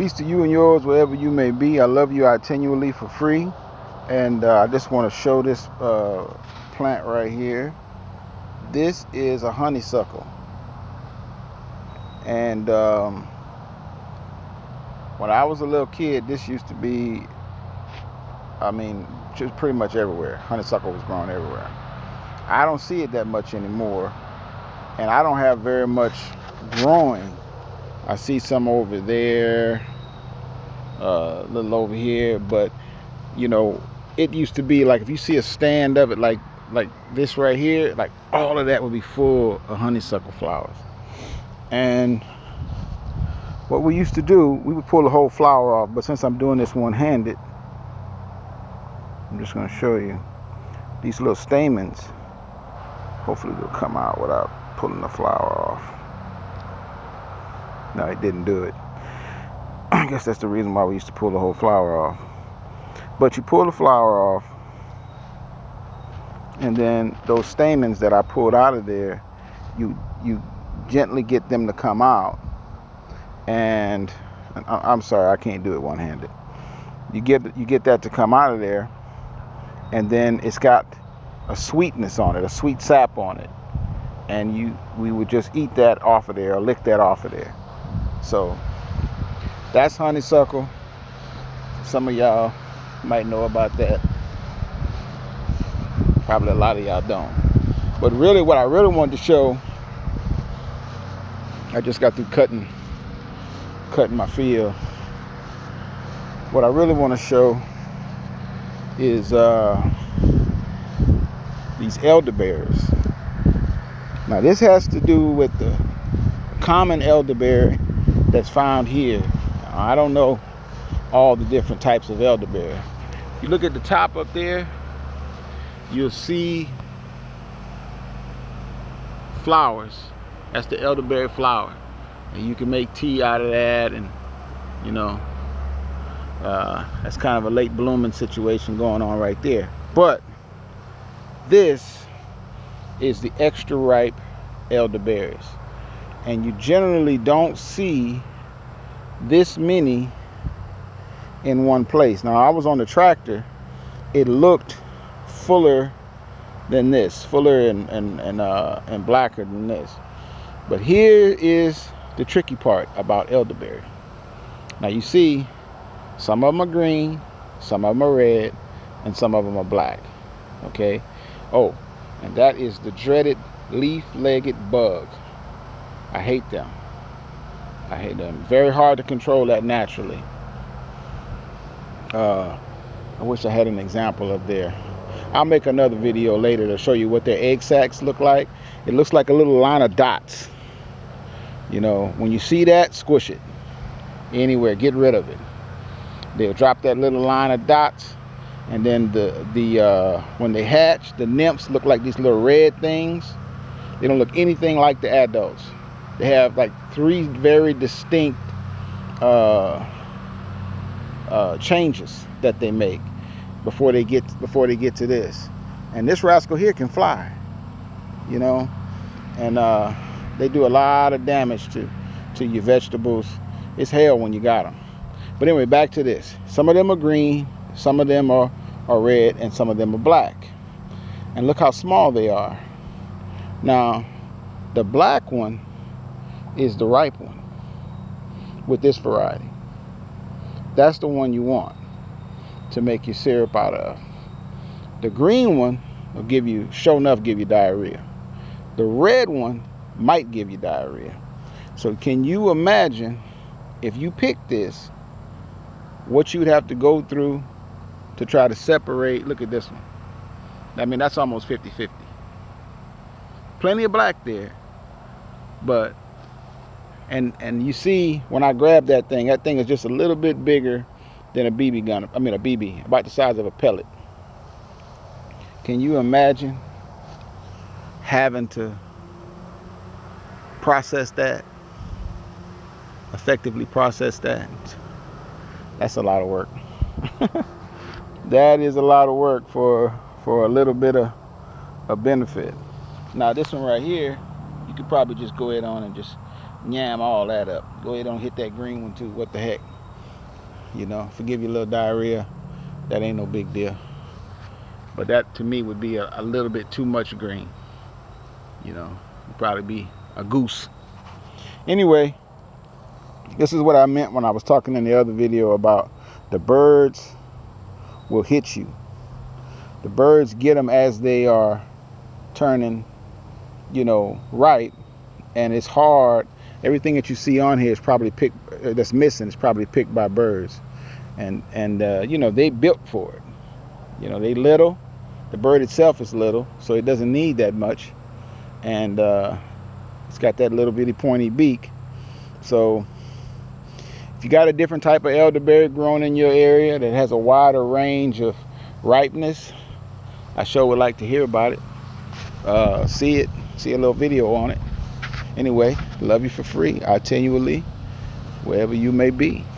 Peace to you and yours, wherever you may be. I love you continually for free. And uh, I just want to show this uh, plant right here. This is a honeysuckle. And um, when I was a little kid, this used to be, I mean, just pretty much everywhere. Honeysuckle was grown everywhere. I don't see it that much anymore. And I don't have very much growing. I see some over there uh, a little over here, but you know, it used to be like if you see a stand of it like like this right here, like all of that would be full of honeysuckle flowers. And what we used to do, we would pull the whole flower off, but since I'm doing this one-handed, I'm just gonna show you these little stamens. Hopefully they'll come out without pulling the flower off. No, it didn't do it. I guess that's the reason why we used to pull the whole flower off. But you pull the flower off, and then those stamens that I pulled out of there, you you gently get them to come out. And I'm sorry, I can't do it one-handed. You get you get that to come out of there, and then it's got a sweetness on it, a sweet sap on it, and you we would just eat that off of there or lick that off of there. So that's honeysuckle. Some of y'all might know about that. Probably a lot of y'all don't. But really what I really wanted to show, I just got through cutting cutting my field. What I really want to show is uh, these elderberries. Now this has to do with the common elderberry that's found here I don't know all the different types of elderberry. You look at the top up there, you'll see flowers. That's the elderberry flower. And you can make tea out of that and you know, uh, that's kind of a late blooming situation going on right there. But this is the extra ripe elderberries. And you generally don't see this many in one place. Now I was on the tractor, it looked fuller than this, fuller and and and, uh, and blacker than this. But here is the tricky part about elderberry. Now you see, some of them are green, some of them are red, and some of them are black. Okay. Oh, and that is the dreaded leaf-legged bug. I hate them. I hate them. Very hard to control that naturally. Uh, I wish I had an example of there. I'll make another video later to show you what their egg sacs look like. It looks like a little line of dots. You know, when you see that, squish it. Anywhere, get rid of it. They'll drop that little line of dots, and then the the uh, when they hatch, the nymphs look like these little red things. They don't look anything like the adults. They have like three very distinct uh, uh, changes that they make before they get before they get to this. And this rascal here can fly, you know, and uh, they do a lot of damage to to your vegetables. It's hell when you got them. But anyway, back to this. Some of them are green, some of them are, are red, and some of them are black. And look how small they are. Now, the black one is the ripe one with this variety. That's the one you want to make your syrup out of. The green one will give you, sure enough, give you diarrhea. The red one might give you diarrhea. So can you imagine if you pick this, what you'd have to go through to try to separate, look at this one. I mean, that's almost 50-50. Plenty of black there, but and and you see when I grab that thing, that thing is just a little bit bigger than a BB gun. I mean a BB, about the size of a pellet. Can you imagine having to process that? Effectively process that? That's a lot of work. that is a lot of work for for a little bit of a benefit. Now this one right here, you could probably just go ahead on and just yam all that up. Go ahead and hit that green one too. What the heck? You know, forgive you a little diarrhea. That ain't no big deal. But that to me would be a, a little bit too much green. You know, probably be a goose. Anyway, this is what I meant when I was talking in the other video about the birds will hit you. The birds get them as they are turning, you know, right. And it's hard. Everything that you see on here is probably picked, uh, that's missing is probably picked by birds. And, and uh, you know, they built for it. You know, they little. The bird itself is little, so it doesn't need that much. And uh, it's got that little bitty pointy beak. So if you got a different type of elderberry growing in your area that has a wider range of ripeness, I sure would like to hear about it. Uh, see it, see a little video on it. Anyway, love you for free. I you, wherever you may be.